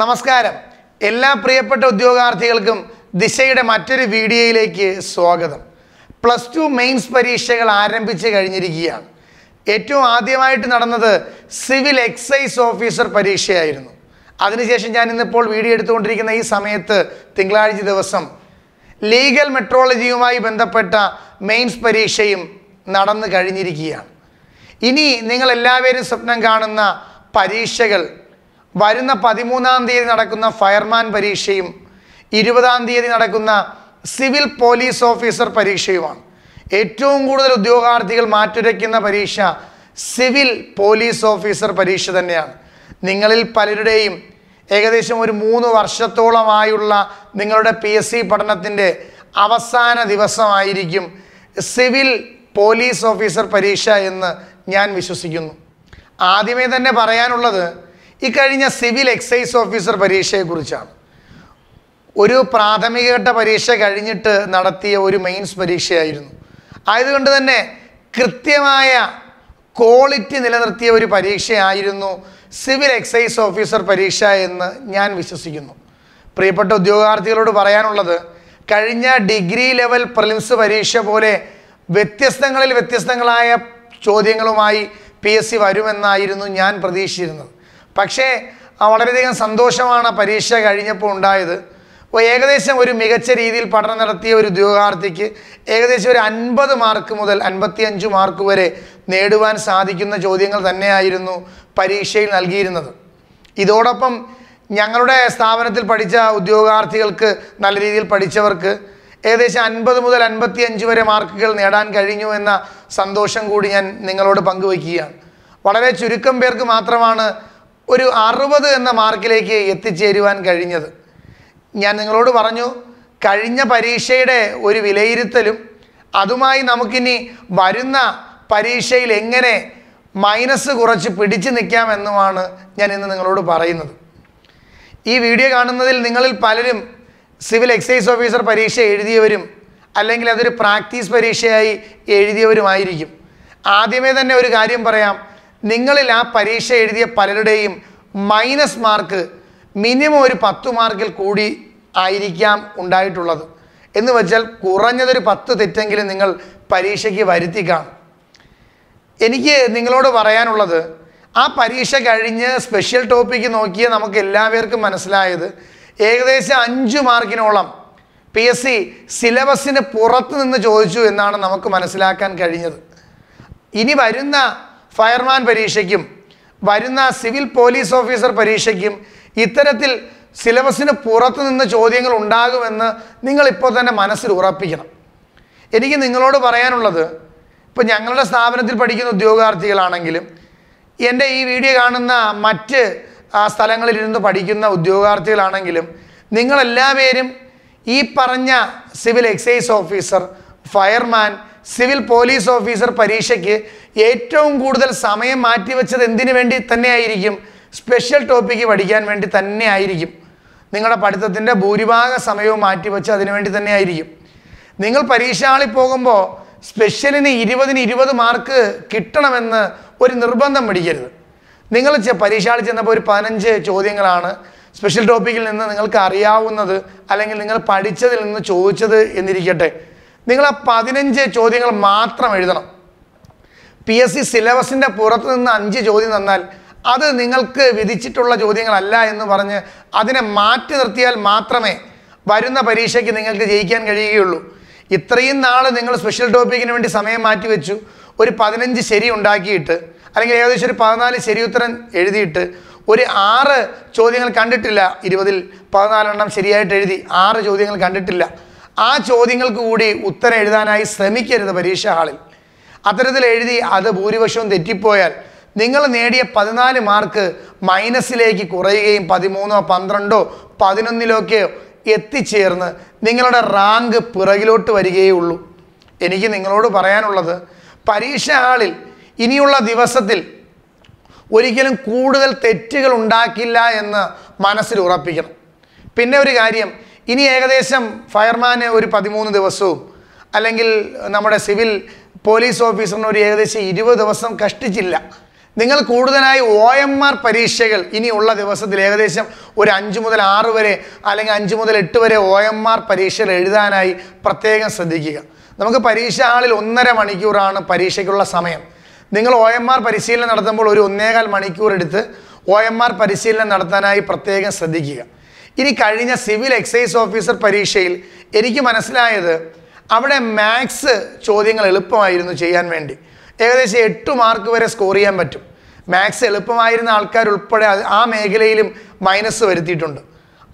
നമസ്കാരം. എല്ലാ പ്രിയപ്പെട്ട ഉദ്യോഗാർത്ഥികൾക്കും ദിശയുടെ മറ്റൊരു വീഡിയോയിലേക്ക് സ്വാഗതം. പ്ലസ് ടു മെയിൻസ് പരീക്ഷകൾ ആരംഭിച്ച് കഴിഞ്ഞിരിക്കുകയാണ്. ഏറ്റവും ആദ്യമായിട്ട് നടന്നത് സിവിൽ എക്സൈസ് ഓഫീസർ പരീക്ഷയായിരുന്നു. അതിനുശേഷം ഞാൻ ഇന്നിപ്പോൾ വീഡിയോ എടുത്തുകൊണ്ടിരിക്കുന്ന ഈ സമയത്ത് തിങ്കളാഴ്ച ദിവസം ലീഗൽ മെട്രോളജിയുമായി ബന്ധപ്പെട്ട മെയിൻസ് പരീക്ഷയും നടന്നു കഴിഞ്ഞിരിക്കുകയാണ്. ഇനി നിങ്ങൾ എല്ലാവരും സ്വപ്നം കാണുന്ന പരീക്ഷകൾ വരുന്ന പതിമൂന്നാം തീയതി നടക്കുന്ന ഫയർമാൻ പരീക്ഷയും ഇരുപതാം തീയതി നടക്കുന്ന സിവിൽ പോലീസ് ഓഫീസർ പരീക്ഷയുമാണ്. ഏറ്റവും കൂടുതൽ ഉദ്യോഗാർത്ഥികൾ മാറ്റുരയ്ക്കുന്ന പരീക്ഷ സിവിൽ പോലീസ് ഓഫീസർ പരീക്ഷ തന്നെയാണ്. നിങ്ങളിൽ പലരുടെയും ഏകദേശം ഒരു മൂന്ന് വർഷത്തോളമായുള്ള നിങ്ങളുടെ പി എസ് സി പഠനത്തിന്റെ അവസാന ദിവസമായിരിക്കും സിവിൽ പോലീസ് ഓഫീസർ പരീക്ഷ എന്ന് ഞാൻ വിശ്വസിക്കുന്നു. ആദ്യമേ തന്നെ പറയാനുള്ളത് ഇക്കഴിഞ്ഞ സിവിൽ എക്സൈസ് ഓഫീസർ പരീക്ഷയെക്കുറിച്ചാണ്. ഒരു പ്രാഥമികഘട്ട പരീക്ഷ കഴിഞ്ഞിട്ട് നടത്തിയ ഒരു മെയിൻസ് പരീക്ഷയായിരുന്നു. ആയതുകൊണ്ട് തന്നെ കൃത്യമായ ക്വാളിറ്റി നിലനിർത്തിയ ഒരു പരീക്ഷയായിരുന്നു സിവിൽ എക്സൈസ് ഓഫീസർ പരീക്ഷ എന്ന് ഞാൻ വിശ്വസിക്കുന്നു. പ്രിയപ്പെട്ട ഉദ്യോഗാർത്ഥികളോട് പറയാനുള്ളത് കഴിഞ്ഞ ഡിഗ്രി ലെവൽ പ്രിലിംസ് പരീക്ഷ പോലെ വ്യത്യസ്തങ്ങളിൽ വ്യത്യസ്തങ്ങളായ ചോദ്യങ്ങളുമായി പി എസ് സി വരുമെന്നായിരുന്നു ഞാൻ പ്രതീക്ഷിച്ചിരുന്നത്. പക്ഷേ വളരെയധികം സന്തോഷമാണ് പരീക്ഷ കഴിഞ്ഞപ്പോൾ ഉണ്ടായത്. അപ്പോൾ ഏകദേശം ഒരു മികച്ച രീതിയിൽ പഠനം നടത്തിയ ഒരു ഉദ്യോഗാർത്ഥിക്ക് ഏകദേശം ഒരു അൻപത് മാർക്ക് മുതൽ അൻപത്തി അഞ്ച് മാർക്ക് വരെ നേടുവാൻ സാധിക്കുന്ന ചോദ്യങ്ങൾ തന്നെയായിരുന്നു പരീക്ഷയിൽ നൽകിയിരുന്നത്. ഇതോടൊപ്പം ഞങ്ങളുടെ സ്ഥാപനത്തിൽ പഠിച്ച ഉദ്യോഗാർത്ഥികൾക്ക് നല്ല രീതിയിൽ പഠിച്ചവർക്ക് ഏകദേശം അൻപത് മുതൽ അൻപത്തി അഞ്ച് വരെ മാർക്കുകൾ നേടാൻ കഴിഞ്ഞു എന്ന സന്തോഷം കൂടി ഞാൻ നിങ്ങളോട് പങ്കുവയ്ക്കുകയാണ്. വളരെ ചുരുക്കം പേർക്ക് മാത്രമാണ് ഒരു അറുപത് എന്ന മാർക്കിലേക്ക് എത്തിച്ചേരുവാൻ കഴിഞ്ഞത്. ഞാൻ നിങ്ങളോട് പറഞ്ഞു കഴിഞ്ഞ പരീക്ഷയുടെ ഒരു വിലയിരുത്തലും അതുമായി നമുക്കിനി വരുന്ന പരീക്ഷയിൽ എങ്ങനെ മൈനസ് കുറച്ച് പിടിച്ചു നിൽക്കാമെന്നുമാണ് ഞാൻ ഇന്ന് നിങ്ങളോട് പറയുന്നത്. ഈ വീഡിയോ കാണുന്നതിൽ നിങ്ങളിൽ പലരും സിവിൽ എക്സൈസ് ഓഫീസർ പരീക്ഷ എഴുതിയവരും അല്ലെങ്കിൽ അതൊരു പ്രാക്ടീസ് പരീക്ഷയായി എഴുതിയവരുമായിരിക്കും. ആദ്യമേ തന്നെ ഒരു കാര്യം പറയാം നിങ്ങളിൽ ആ പരീക്ഷ എഴുതിയ പലരുടെയും മൈനസ് മാർക്ക് മിനിമം ഒരു പത്ത് മാർക്കിൽ കൂടി ആയിരിക്കാം ഉണ്ടായിട്ടുള്ളത്. എന്ന് വെച്ചാൽ കുറഞ്ഞതൊരു പത്ത് തെറ്റെങ്കിലും നിങ്ങൾ പരീക്ഷയ്ക്ക് വരുത്തി എനിക്ക് നിങ്ങളോട് പറയാനുള്ളത് ആ പരീക്ഷ കഴിഞ്ഞ് സ്പെഷ്യൽ ടോപ്പിക്ക് നോക്കിയ നമുക്ക് എല്ലാവർക്കും മനസ്സിലായത് ഏകദേശം അഞ്ച് മാർക്കിനോളം പി എസ് സി സിലബസിന് പുറത്ത് നിന്ന് ചോദിച്ചു എന്നാണ് നമുക്ക് മനസ്സിലാക്കാൻ കഴിഞ്ഞത്. ഇനി വരുന്ന ഫയർമാൻ പരീക്ഷയ്ക്കും വരുന്ന സിവിൽ പോലീസ് ഓഫീസർ പരീക്ഷയ്ക്കും ഇത്തരത്തിൽ സിലബസിന് പുറത്ത് നിന്ന് ചോദ്യങ്ങൾ ഉണ്ടാകുമെന്ന് നിങ്ങളിപ്പോൾ തന്നെ മനസ്സിൽ ഉറപ്പിക്കണം. എനിക്ക് നിങ്ങളോട് പറയാനുള്ളത് ഇപ്പോൾ ഞങ്ങളുടെ സ്ഥാപനത്തിൽ പഠിക്കുന്ന ഉദ്യോഗാർത്ഥികളാണെങ്കിലും എന്റെ ഈ വീഡിയോ കാണുന്ന മറ്റ് സ്ഥലങ്ങളിലിരുന്ന് പഠിക്കുന്ന ഉദ്യോഗാർത്ഥികളാണെങ്കിലും നിങ്ങളെല്ലാവരും ഈ പറഞ്ഞ civil excise officer fireman civil police officer പരീക്ഷയ്ക്ക് ഏറ്റവും കൂടുതൽ സമയം മാറ്റിവെച്ചത് എന്തിനു വേണ്ടി തന്നെയായിരിക്കും? സ്പെഷ്യൽ ടോപ്പിക്ക് പഠിക്കാൻ വേണ്ടി തന്നെ ആയിരിക്കും നിങ്ങളുടെ പഠിത്തത്തിന്റെ ഭൂരിഭാഗ സമയവും മാറ്റിവെച്ച് അതിനു വേണ്ടി തന്നെ ആയിരിക്കും നിങ്ങൾ പരീക്ഷ ഹാളിൽ പോകുമ്പോൾ സ്പെഷ്യലിന് ഇരുപതിന് ഇരുപത് മാർക്ക് കിട്ടണമെന്ന് ഒരു നിർബന്ധം പിടിക്കരുത്. നിങ്ങൾ പരീക്ഷാളി ചെന്നപ്പോൾ ഒരു പതിനഞ്ച് ചോദ്യങ്ങളാണ് സ്പെഷ്യൽ ടോപ്പിക്കിൽ നിന്ന് നിങ്ങൾക്ക് അറിയാവുന്നത് അല്ലെങ്കിൽ നിങ്ങൾ പഠിച്ചതിൽ നിന്ന് ചോദിച്ചത് എന്നിരിക്കട്ടെ. നിങ്ങൾ ആ പതിനഞ്ച് ചോദ്യങ്ങൾ മാത്രം എഴുതണം. പി എസ് സി സിലബസിന്റെ പുറത്ത് നിന്ന് അഞ്ച് ചോദ്യം തന്നാൽ അത് നിങ്ങൾക്ക് വിധിച്ചിട്ടുള്ള ചോദ്യങ്ങളല്ല എന്ന് പറഞ്ഞ് അതിനെ മാറ്റി നിർത്തിയാൽ മാത്രമേ വരുന്ന പരീക്ഷയ്ക്ക് നിങ്ങൾക്ക് ജയിക്കാൻ കഴിയുകയുള്ളൂ. ഇത്രയും നാൾ നിങ്ങൾ സ്പെഷ്യൽ ടോപ്പിക്കിന് വേണ്ടി സമയം മാറ്റി വെച്ചു ഒരു പതിനഞ്ച് ശരി ഉണ്ടാക്കിയിട്ട് അല്ലെങ്കിൽ ഏകദേശം ഒരു പതിനാല് ഉത്തരം എഴുതിയിട്ട് ഒരു ആറ് ചോദ്യങ്ങൾ കണ്ടിട്ടില്ല ഇരുപതിൽ പതിനാലെണ്ണം ശരിയായിട്ട് എഴുതി ആറ് ചോദ്യങ്ങൾ കണ്ടിട്ടില്ല. ആ ചോദ്യങ്ങൾക്ക് കൂടി ഉത്തരം എഴുതാനായി ശ്രമിക്കരുത് പരീക്ഷാ ഹാളിൽ. അത്തരത്തിൽ എഴുതി അത് ഭൂരിപക്ഷവും തെറ്റിപ്പോയാൽ നിങ്ങൾ നേടിയ പതിനാല് മാർക്ക് മൈനസിലേക്ക് കുറയുകയും പതിമൂന്നോ പന്ത്രണ്ടോ പതിനൊന്നിലൊക്കെയോ എത്തിച്ചേർന്ന് നിങ്ങളുടെ റാങ്ക് പിറകിലോട്ട് വരികയേ ഉള്ളൂ. എനിക്ക് നിങ്ങളോട് പറയാനുള്ളത് പരീക്ഷ ഹാളിൽ ഇനിയുള്ള ദിവസത്തിൽ ഒരിക്കലും കൂടുതൽ തെറ്റുകൾ ഉണ്ടാക്കില്ല എന്ന് മനസ്സിൽ ഉറപ്പിക്കണം. പിന്നെ ഒരു കാര്യം ഇനി ഏകദേശം ഫയർമാന് ഒരു പതിമൂന്ന് ദിവസവും അല്ലെങ്കിൽ നമ്മുടെ സിവിൽ പോലീസ് ഓഫീസറിന് ഒരു ഏകദേശം ഇരുപത് ദിവസം കഷ്ടിച്ചില്ല. നിങ്ങൾ കൂടുതലായി ഒ എം ആർ പരീക്ഷകൾ ഇനിയുള്ള ദിവസത്തിൽ ഏകദേശം ഒരു അഞ്ച് മുതൽ ആറ് വരെ അല്ലെങ്കിൽ അഞ്ച് മുതൽ എട്ട് വരെ ഒ എം ആർ പരീക്ഷകൾ എഴുതാനായി പ്രത്യേകം ശ്രദ്ധിക്കുക. നമുക്ക് പരീക്ഷ ഹാളിൽ ഒന്നര മണിക്കൂറാണ് പരീക്ഷയ്ക്കുള്ള സമയം. നിങ്ങൾ ഒ എം ആർ പരിശീലനം നടത്തുമ്പോൾ ഒരു ഒന്നേകാൽ മണിക്കൂർ എടുത്ത് ഒ എം ആർ പരിശീലനം നടത്താനായി പ്രത്യേകം ശ്രദ്ധിക്കുക. ഇനി കഴിഞ്ഞ സിവിൽ എക്സൈസ് ഓഫീസർ പരീക്ഷയിൽ എനിക്ക് മനസ്സിലായത് അവിടെ മാത്സ് ചോദ്യങ്ങൾ എളുപ്പമായിരുന്നു ചെയ്യാൻ വേണ്ടി. ഏകദേശം എട്ട് മാർക്ക് വരെ സ്കോർ ചെയ്യാൻ പറ്റും. മാത്സ് എളുപ്പമായിരുന്ന ആൾക്കാർ ഉൾപ്പെടെ ആ മേഖലയിലും മൈനസ് വരുത്തിയിട്ടുണ്ട്.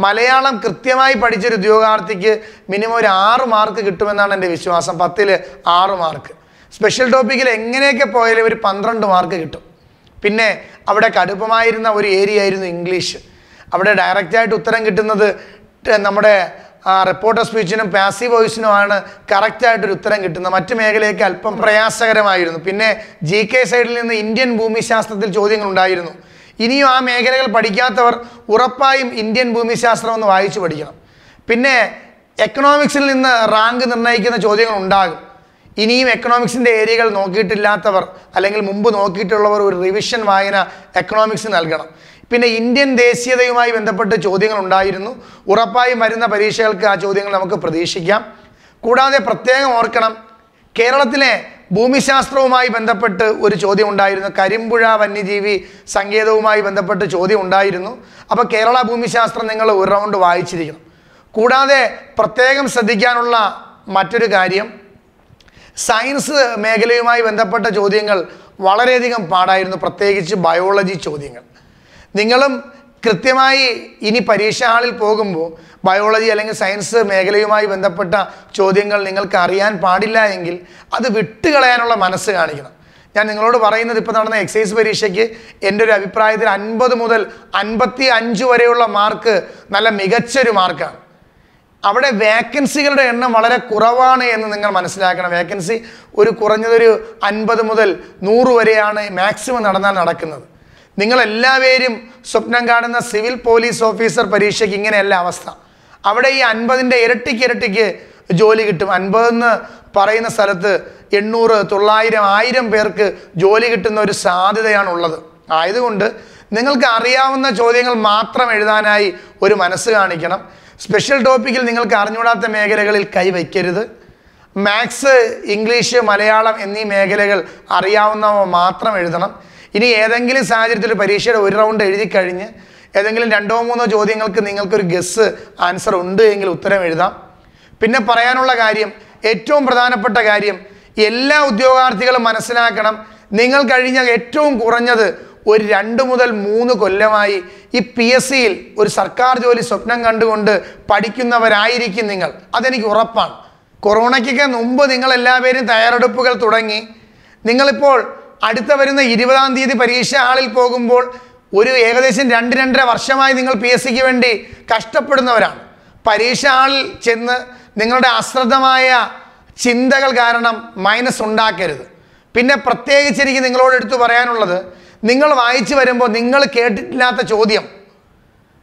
മലയാളം കൃത്യമായി പഠിച്ചൊരു ഉദ്യോഗാർത്ഥിക്ക് മിനിമം ഒരു ആറ് മാർക്ക് കിട്ടുമെന്നാണ് എന്റെ വിശ്വാസം. പത്തിൽ ആറ് മാർക്ക് സ്പെഷ്യൽ ടോപ്പിക്കിൽ എങ്ങനെയൊക്കെ പോയാലും ഒരു പന്ത്രണ്ട് മാർക്ക് കിട്ടും. പിന്നെ അവിടെ കടുപ്പമായിരുന്ന ഒരു ഏരിയ ആയിരുന്നു ഇംഗ്ലീഷ്. അവിടെ ഡയറക്റ്റ് ആയിട്ട് ഉത്തരം കിട്ടുന്നത് നമ്മുടെ റിപ്പോർട്ടർ സ്പീച്ചിനും പാസീവ് വോയിസിനുമാണ് കറക്റ്റായിട്ടൊരു ഉത്തരം കിട്ടുന്നത്. മറ്റു മേഖലയൊക്കെ അല്പം പ്രയാസകരമായിരുന്നു. പിന്നെ ജി കെ സൈഡിൽ നിന്ന് ഇന്ത്യൻ ഭൂമിശാസ്ത്രത്തിൽ ചോദ്യങ്ങൾ ഉണ്ടായിരുന്നു. ഇനിയും ആ മേഖലകൾ പഠിക്കാത്തവർ ഉറപ്പായും ഇന്ത്യൻ ഭൂമിശാസ്ത്രം ഒന്ന് വായിച്ചു പഠിക്കണം. പിന്നെ എക്കണോമിക്സിൽ നിന്ന് റാങ്ക് നിർണയിക്കുന്ന ചോദ്യങ്ങൾ ഉണ്ടാകും. ഇനിയും എക്കണോമിക്സിന്റെ ഏരിയകൾ നോക്കിയിട്ടില്ലാത്തവർ അല്ലെങ്കിൽ മുമ്പ് നോക്കിയിട്ടുള്ളവർ ഒരു റിവിഷൻ വായന എക്കണോമിക്സ് നൽകണം. പിന്നെ ഇന്ത്യൻ ദേശീയതയുമായി ബന്ധപ്പെട്ട് ചോദ്യങ്ങൾ ഉണ്ടായിരുന്നു ഉറപ്പായും വരുന്ന പരീക്ഷകൾക്ക് ആ ചോദ്യങ്ങൾ നമുക്ക് പ്രതീക്ഷിക്കാം. കൂടാതെ പ്രത്യേകം ഓർക്കണം കേരളത്തിലെ ഭൂമിശാസ്ത്രവുമായി ബന്ധപ്പെട്ട് ഒരു ചോദ്യം ഉണ്ടായിരുന്നു കരിമ്പുഴ വന്യജീവി സങ്കേതവുമായി ബന്ധപ്പെട്ട് ചോദ്യം ഉണ്ടായിരുന്നു അപ്പോൾ കേരള ഭൂമിശാസ്ത്രം നിങ്ങൾ ഒരു റൗണ്ട് വായിച്ചിരിക്കണം. കൂടാതെ പ്രത്യേകം ശ്രദ്ധിക്കാനുള്ള മറ്റൊരു കാര്യം സയൻസ് മേഖലയുമായി ബന്ധപ്പെട്ട ചോദ്യങ്ങൾ വളരെയധികം പാടായിരുന്നു. പ്രത്യേകിച്ച് ബയോളജി ചോദ്യങ്ങൾ. നിങ്ങളും കൃത്യമായി ഇനി പരീക്ഷാ ഹാളിൽ പോകുമ്പോൾ ബയോളജി അല്ലെങ്കിൽ സയൻസ് മേഖലയുമായി ബന്ധപ്പെട്ട ചോദ്യങ്ങൾ നിങ്ങൾക്ക് അറിയാൻ പാടില്ല എങ്കിൽ അത് വിട്ടുകളയാനുള്ള മനസ്സ് കാണിക്കണം. ഞാൻ നിങ്ങളോട് പറയുന്നത് ഇപ്പോൾ നടന്ന എക്സൈസ് പരീക്ഷയ്ക്ക് എന്റെ ഒരു അഭിപ്രായത്തിൽ അൻപത് മുതൽ അൻപത്തി അഞ്ച് വരെയുള്ള മാർക്ക് നല്ല മികച്ചൊരു മാർക്കാണ് അവിടെ വേക്കൻസികളുടെ എണ്ണം വളരെ കുറവാണ് എന്ന് നിങ്ങൾ മനസ്സിലാക്കണം. വേക്കൻസി ഒരു കുറഞ്ഞതൊരു അൻപത് മുതൽ നൂറ് വരെയാണ് മാക്സിമം നടന്നാൽ നടക്കുന്നത്. നിങ്ങൾ എല്ലാവരും സ്വപ്നം കാണുന്ന സിവിൽ പോലീസ് ഓഫീസർ പരീക്ഷയ്ക്ക് ഇങ്ങനെയല്ല അവസ്ഥ. അവിടെ ഈ അൻപതിന്റെ ഇരട്ടിക്ക് ഇരട്ടിക്ക് ജോലി കിട്ടും. അൻപതെന്ന് പറയുന്ന സ്ഥലത്ത് എണ്ണൂറ് തൊള്ളായിരം ആയിരം പേർക്ക് ജോലി കിട്ടുന്ന ഒരു സാധ്യതയാണുള്ളത്. ആയതുകൊണ്ട് നിങ്ങൾക്ക് അറിയാവുന്ന ചോദ്യങ്ങൾ മാത്രം എഴുതാനായി ഒരു മനസ്സ് കാണിക്കണം. സ്പെഷ്യൽ ടോപ്പിക്കിൽ നിങ്ങൾക്ക് അറിഞ്ഞുകൂടാത്ത മേഖലകളിൽ കൈവയ്ക്കരുത് മാത്സ് ഇംഗ്ലീഷ് മലയാളം എന്നീ മേഖലകൾ അറിയാവുന്നവ മാത്രം എഴുതണം. ഇനി ഏതെങ്കിലും സാഹചര്യത്തിൽ പരീക്ഷയുടെ ഒരു റൗണ്ട് എഴുതി കഴിഞ്ഞ് ഏതെങ്കിലും രണ്ടോ മൂന്നോ ചോദ്യങ്ങൾക്ക് നിങ്ങൾക്കൊരു ഗസ് ആൻസർ ഉണ്ട് എങ്കിൽ ഉത്തരം എഴുതാം. പിന്നെ പറയാനുള്ള കാര്യം ഏറ്റവും പ്രധാനപ്പെട്ട കാര്യം എല്ലാ ഉദ്യോഗാർത്ഥികളും മനസ്സിലാക്കണം നിങ്ങൾ കഴിഞ്ഞ ഏറ്റവും കുറഞ്ഞത് ഒരു രണ്ട് മുതൽ മൂന്ന് കൊല്ലമായി ഈ പി എസ് സിയിൽ ഒരു സർക്കാർ ജോലി സ്വപ്നം കണ്ടുകൊണ്ട് പഠിക്കുന്നവരായിരിക്കും നിങ്ങൾ. അതെനിക്ക് ഉറപ്പാണ്. കൊറോണയ്ക്കൊക്കെ മുമ്പ് നിങ്ങൾ എല്ലാവരും തയ്യാറെടുപ്പുകൾ തുടങ്ങി. നിങ്ങളിപ്പോൾ അടുത്ത വരുന്ന ഇരുപതാം തീയതി പരീക്ഷാ ഹാളിൽ പോകുമ്പോൾ ഒരു ഏകദേശം രണ്ട് രണ്ടര വർഷമായി നിങ്ങൾ പി എസ് സിക്ക് വേണ്ടി കഷ്ടപ്പെടുന്നവരാണ്. പരീക്ഷ ഹാളിൽ ചെന്ന് നിങ്ങളുടെ അശ്രദ്ധമായ ചിന്തകൾ കാരണം മൈനസ് ഉണ്ടാക്കരുത്. പിന്നെ പ്രത്യേകിച്ച് എനിക്ക് നിങ്ങളോട് എടുത്തു പറയാനുള്ളത് നിങ്ങൾ വായിച്ചു വരുമ്പോൾ നിങ്ങൾ കേട്ടിട്ടില്ലാത്ത ചോദ്യം.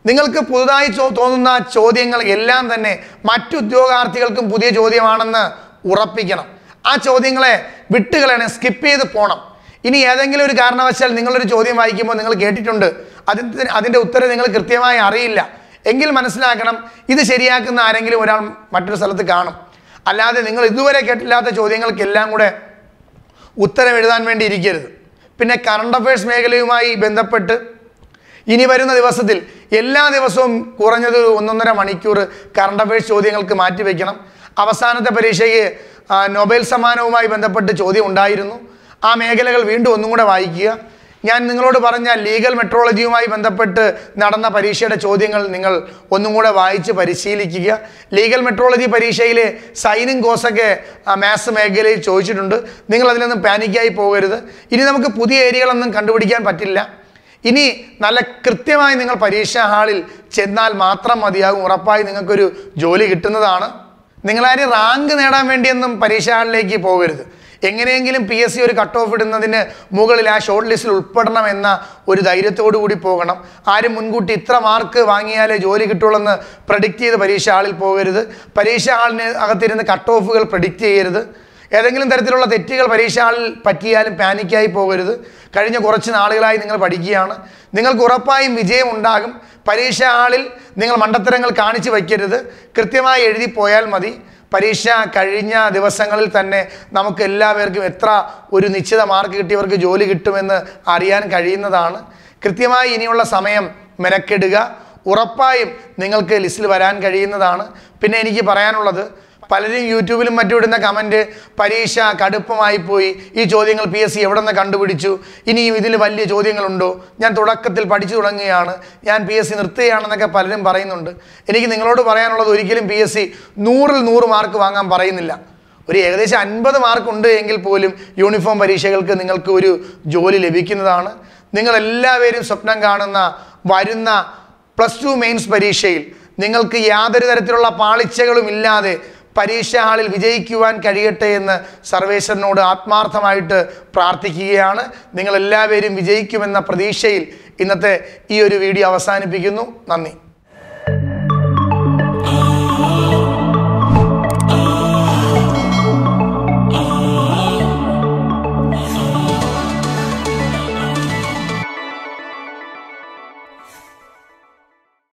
നിങ്ങൾക്ക് പുതുതായി തോന്നുന്ന ചോദ്യങ്ങൾ എല്ലാം തന്നെ മറ്റു ഉദ്യോഗാർത്ഥികൾക്കും പുതിയ ചോദ്യമാണെന്ന് ഉറപ്പിക്കണം. ആ ചോദ്യങ്ങളെ വിട്ടുകളയണം സ്കിപ്പ് ചെയ്ത് പോകണം ഇനി ഏതെങ്കിലും ഒരു കാരണവശാൽ നിങ്ങളൊരു ചോദ്യം വായിക്കുമ്പോൾ നിങ്ങൾ കേട്ടിട്ടുണ്ട്. അതിന് അതിന്റെ ഉത്തരം നിങ്ങൾ കൃത്യമായി അറിയില്ല. എങ്കിൽ മനസ്സിലാക്കണം ഇത് ശരിയാക്കുന്ന ആരെങ്കിലും ഒരാൾ മറ്റൊരു സ്ഥലത്ത് കാണും. അല്ലാതെ നിങ്ങൾ ഇതുവരെ കേട്ടില്ലാത്ത ചോദ്യങ്ങൾക്കെല്ലാം കൂടെ ഉത്തരം എഴുതാൻ വേണ്ടി ഇരിക്കരുത്. പിന്നെ കറണ്ട് അഫയേഴ്സ് മേഖലയുമായി ബന്ധപ്പെട്ട് ഇനി വരുന്ന ദിവസത്തിൽ എല്ലാ ദിവസവും കുറഞ്ഞത് ഒന്നൊന്നര മണിക്കൂർ കറണ്ട് അഫയേഴ്സ് ചോദ്യങ്ങൾക്ക് മാറ്റിവെക്കണം. അവസാനത്തെ പരീക്ഷയ്ക്ക് നൊബേൽ സമ്മാനവുമായി ബന്ധപ്പെട്ട് ചോദ്യം ഉണ്ടായിരുന്നു. ആ മേഖലകൾ വീണ്ടും ഒന്നും കൂടെ വായിക്കുക. ഞാൻ നിങ്ങളോട് പറഞ്ഞ ലീഗൽ മെട്രോളജിയുമായി ബന്ധപ്പെട്ട് നടന്ന പരീക്ഷയുടെ ചോദ്യങ്ങൾ നിങ്ങൾ ഒന്നും കൂടെ വായിച്ച് പരിശീലിക്കുക. ലീഗൽ മെട്രോളജി പരീക്ഷയിലെ സൈനിങ് കോസൊക്കെ മാത്സ് മേഖലയിൽ ചോദിച്ചിട്ടുണ്ട്. നിങ്ങൾ അതിലൊന്നും പാനിക്കായി പോകരുത്. ഇനി നമുക്ക് പുതിയ ഏരിയകളൊന്നും കണ്ടുപിടിക്കാൻ പറ്റില്ല. ഇനി നല്ല കൃത്യമായി നിങ്ങൾ പരീക്ഷാ ഹാളിൽ ചെന്നാൽ മാത്രം മതിയാകും. ഉറപ്പായി നിങ്ങൾക്കൊരു ജോലി കിട്ടുന്നതാണ്. നിങ്ങളാരും റാങ്ക് നേടാൻ വേണ്ടിയൊന്നും പരീക്ഷാ ഹാളിലേക്ക് പോകരുത്. എങ്ങനെയെങ്കിലും പി എസ് സി ഒരു കട്ട് ഓഫ് ഇടുന്നതിന് മുകളിൽ ആ ഷോർട്ട് ലിസ്റ്റിൽ ഉൾപ്പെടണം എന്ന ഒരു ധൈര്യത്തോടു കൂടി പോകണം. ആരും മുൻകൂട്ടി ഇത്ര മാർക്ക് വാങ്ങിയാലേ ജോലി കിട്ടുള്ളൂ എന്ന് പ്രഡിക്റ്റ് ചെയ്ത് പരീക്ഷ ഹാളിൽ പോകരുത്. പരീക്ഷ ഹാളിന് അകത്തിരുന്ന് കട്ട് ഓഫുകൾ പ്രഡിക്റ്റ് ചെയ്യരുത്. ഏതെങ്കിലും തരത്തിലുള്ള തെറ്റുകൾ പരീക്ഷ ഹാളിൽ പറ്റിയാലും പാനിക്കായി പോകരുത്. കഴിഞ്ഞ കുറച്ച് നാളുകളായി നിങ്ങൾ പഠിക്കുകയാണ്. നിങ്ങൾക്ക് ഉറപ്പായും വിജയം ഉണ്ടാകും. പരീക്ഷ ഹാളിൽ നിങ്ങൾ മണ്ടത്തരങ്ങൾ കാണിച്ചു വയ്ക്കരുത്. കൃത്യമായി എഴുതി പോയാൽ മതി. പരീക്ഷ കഴിഞ്ഞ ദിവസങ്ങളിൽ തന്നെ നമുക്ക് എല്ലാവർക്കും എത്ര ഒരു നിശ്ചിത മാർക്ക് കിട്ടിയവർക്ക് ജോലി കിട്ടുമെന്ന് അറിയാൻ കഴിയുന്നതാണ്. കൃത്യമായി ഇനിയുള്ള സമയം മെനക്കെടുക. ഉറപ്പായും നിങ്ങൾക്ക് ലിസ്റ്റിൽ വരാൻ കഴിയുന്നതാണ്. പിന്നെ എനിക്ക് പറയാനുള്ളത് പലരും യൂട്യൂബിലും മറ്റും ഇടുന്ന കമന്റ് പരീക്ഷ കടുപ്പമായി പോയി. ഈ ചോദ്യങ്ങൾ പി എസ് സി എവിടെ നിന്ന് കണ്ടുപിടിച്ചു? ഇനിയും ഇതിൽ വലിയ ചോദ്യങ്ങളുണ്ടോ? ഞാൻ തുടക്കത്തിൽ പഠിച്ചു തുടങ്ങുകയാണ്. ഞാൻ പി എസ് സി നിർത്തുകയാണെന്നൊക്കെ പലരും പറയുന്നുണ്ട്. എനിക്ക് നിങ്ങളോട് പറയാനുള്ളത് ഒരിക്കലും പി എസ് സി നൂറിൽ നൂറ് മാർക്ക് വാങ്ങാൻ പറയുന്നില്ല. ഒരു ഏകദേശം അൻപത് മാർക്ക് ഉണ്ട് എങ്കിൽ പോലും യൂണിഫോം പരീക്ഷകൾക്ക് നിങ്ങൾക്ക് ഒരു ജോലി ലഭിക്കുന്നതാണ്. നിങ്ങളെല്ലാവരും സ്വപ്നം കാണുന്ന വരുന്ന പ്ലസ് ടു മെയിൻസ് പരീക്ഷയിൽ നിങ്ങൾക്ക് യാതൊരു തരത്തിലുള്ള പാളിച്ചകളും ഇല്ലാതെ പരീക്ഷ ഹാളിൽ വിജയിക്കുവാൻ കഴിയട്ടെ എന്ന് സർവേശ്വരനോട് ആത്മാർത്ഥമായിട്ട് പ്രാർത്ഥിക്കുകയാണ്. നിങ്ങളെല്ലാവരും വിജയിക്കുമെന്ന പ്രതീക്ഷയിൽ ഇന്നത്തെ ഈ ഒരു വീഡിയോ അവസാനിപ്പിക്കുന്നു. നന്ദി.